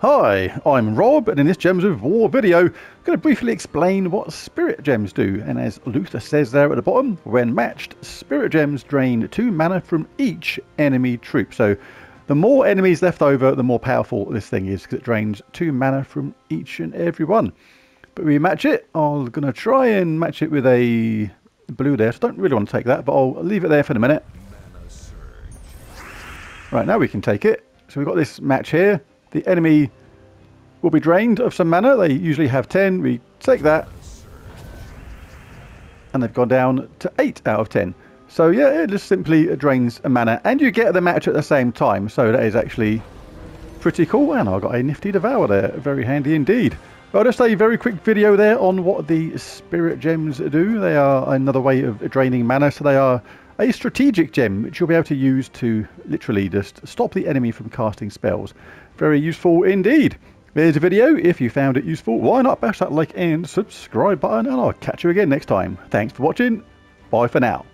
Hi, I'm Rob, and in this Gems of War video, I'm going to briefly explain what Spirit Gems do. And as Luther says there at the bottom, when matched, Spirit Gems drain 2 mana from each enemy troop. So the more enemies left over, the more powerful this thing is, because it drains 2 mana from each and every one. But we match it, I'm going to try and match it with a blue there, so I don't really want to take that, but I'll leave it there for a minute. Right, now we can take it. So we've got this match here. The enemy will be drained of some mana. They usually have 10. We take that. And they've gone down to 8 out of 10. So yeah, it just simply drains a mana. And you get the match at the same time. So that is actually pretty cool. And I've got a nifty Devour there. Very handy indeed. Well, just a very quick video there on what the Spirit Gems do. They are another way of draining mana. So they are a strategic gem which you'll be able to use to literally just stop the enemy from casting spells. Very useful indeed. There's a video. If you found it useful, why not bash that like and subscribe button and I'll catch you again next time. Thanks for watching. Bye for now.